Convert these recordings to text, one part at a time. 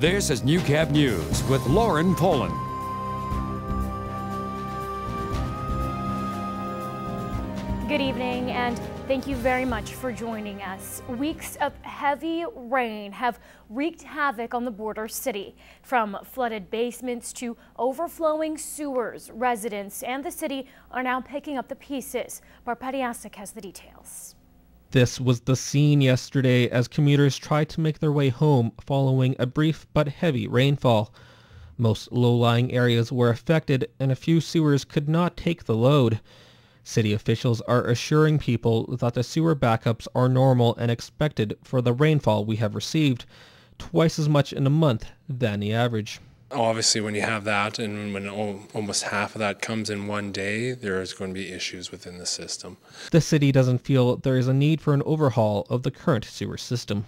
This is Newcap News with Lauren Poland. Good evening and thank you very much for joining us. Weeks of heavy rain have wreaked havoc on the border city. From flooded basements to overflowing sewers, residents and the city are now picking up the pieces. Bart Padiasic has the details. This was the scene yesterday as commuters tried to make their way home following a brief but heavy rainfall. Most low-lying areas were affected and a few sewers could not take the load. City officials are assuring people that the sewer backups are normal and expected for the rainfall we have received, twice as much in a month than the average. Obviously, when you have that and when almost half of that comes in one day, there is going to be issues within the system. The city doesn't feel there is a need for an overhaul of the current sewer system.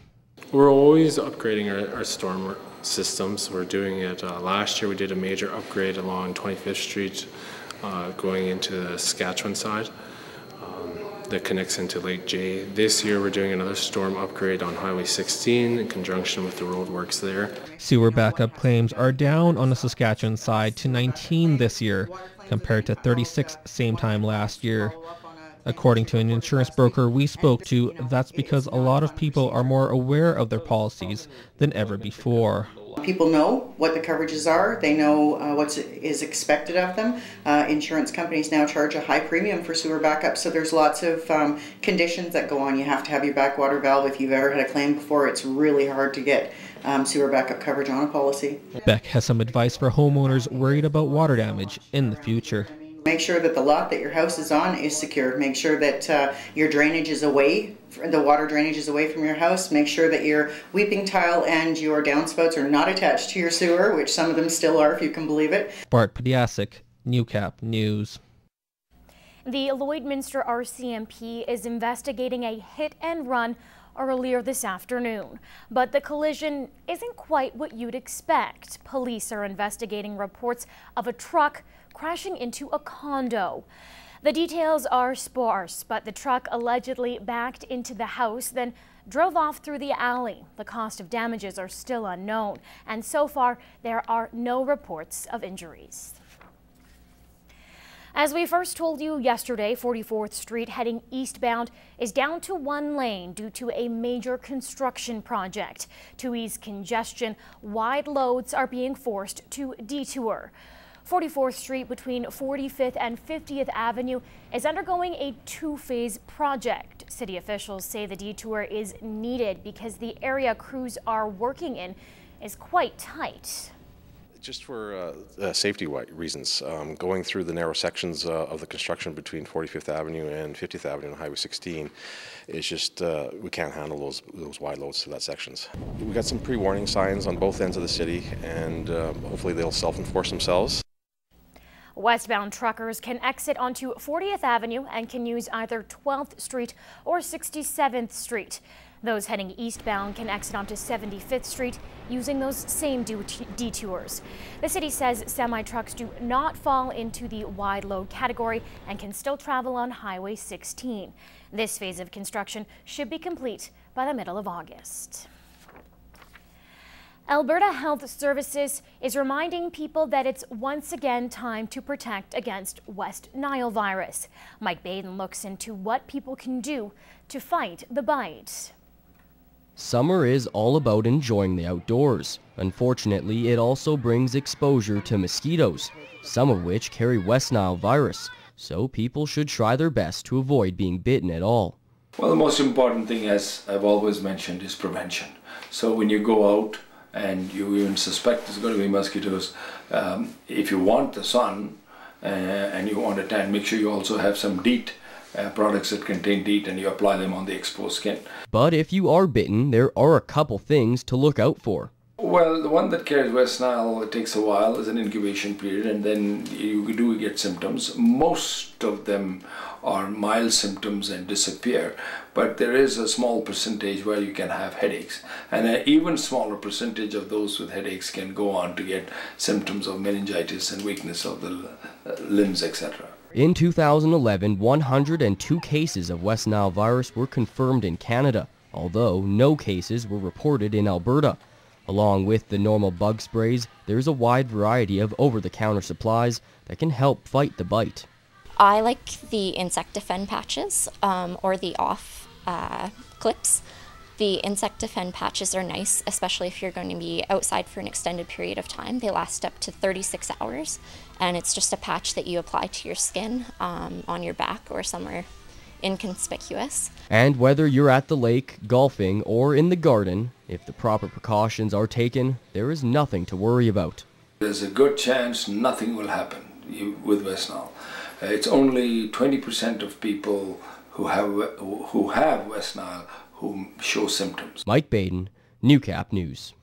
We're always upgrading our, our storm systems. We're doing it. Uh, last year, we did a major upgrade along 25th Street uh, going into the Saskatchewan side um, that connects into Lake J. This year we're doing another storm upgrade on Highway 16 in conjunction with the road works there. Sewer backup claims are down on the Saskatchewan side to 19 this year compared to 36 same time last year. According to an insurance broker we spoke to, that's because a lot of people are more aware of their policies than ever before. People know what the coverages are. They know uh, what is expected of them. Uh, insurance companies now charge a high premium for sewer backup, so there's lots of um, conditions that go on. You have to have your backwater valve. If you've ever had a claim before, it's really hard to get um, sewer backup coverage on a policy. Beck has some advice for homeowners worried about water damage in the future. Make sure that the lot that your house is on is secure. Make sure that uh, your drainage is away, the water drainage is away from your house. Make sure that your weeping tile and your downspouts are not attached to your sewer, which some of them still are, if you can believe it. Bart Padiasic, Newcap News. The Lloydminster RCMP is investigating a hit and run earlier this afternoon. But the collision isn't quite what you'd expect. Police are investigating reports of a truck crashing into a condo. The details are sparse, but the truck allegedly backed into the house, then drove off through the alley. The cost of damages are still unknown, and so far there are no reports of injuries. As we first told you yesterday, 44th Street heading eastbound is down to one lane due to a major construction project. To ease congestion, wide loads are being forced to detour. 44th Street between 45th and 50th Avenue is undergoing a two-phase project. City officials say the detour is needed because the area crews are working in is quite tight. Just for uh, uh, safety reasons, um, going through the narrow sections uh, of the construction between 45th Avenue and 50th Avenue and Highway 16 is just, uh, we can't handle those, those wide loads to that sections. We got some pre-warning signs on both ends of the city and um, hopefully they'll self-enforce themselves. Westbound truckers can exit onto 40th Avenue and can use either 12th Street or 67th Street. Those heading eastbound can exit onto 75th Street using those same detours. The city says semi-trucks do not fall into the wide load category and can still travel on Highway 16. This phase of construction should be complete by the middle of August. Alberta Health Services is reminding people that it's once again time to protect against West Nile virus. Mike Badun looks into what people can do to fight the bite. Summer is all about enjoying the outdoors. Unfortunately, it also brings exposure to mosquitoes, some of which carry West Nile virus, so people should try their best to avoid being bitten at all. Well, the most important thing, as I've always mentioned, is prevention. So when you go out, and you even suspect there's going to be mosquitoes, um, if you want the sun uh, and you want a tan, make sure you also have some DEET uh, products that contain DEET and you apply them on the exposed skin. But if you are bitten, there are a couple things to look out for. Well, the one that carries West Nile, it takes a while, there's an incubation period, and then you do get symptoms. Most of them are mild symptoms and disappear, but there is a small percentage where you can have headaches. And an even smaller percentage of those with headaches can go on to get symptoms of meningitis and weakness of the uh, limbs, etc. In 2011, 102 cases of West Nile virus were confirmed in Canada, although no cases were reported in Alberta. Along with the normal bug sprays, there's a wide variety of over-the-counter supplies that can help fight the bite. I like the Insect Defend patches um, or the off uh, clips. The Insect Defend patches are nice, especially if you're going to be outside for an extended period of time. They last up to 36 hours, and it's just a patch that you apply to your skin um, on your back or somewhere inconspicuous. And whether you're at the lake, golfing, or in the garden, if the proper precautions are taken, there is nothing to worry about. There's a good chance nothing will happen with West Nile. Uh, it's only 20% of people who have, who have West Nile who show symptoms. Mike Badun, Newcap News.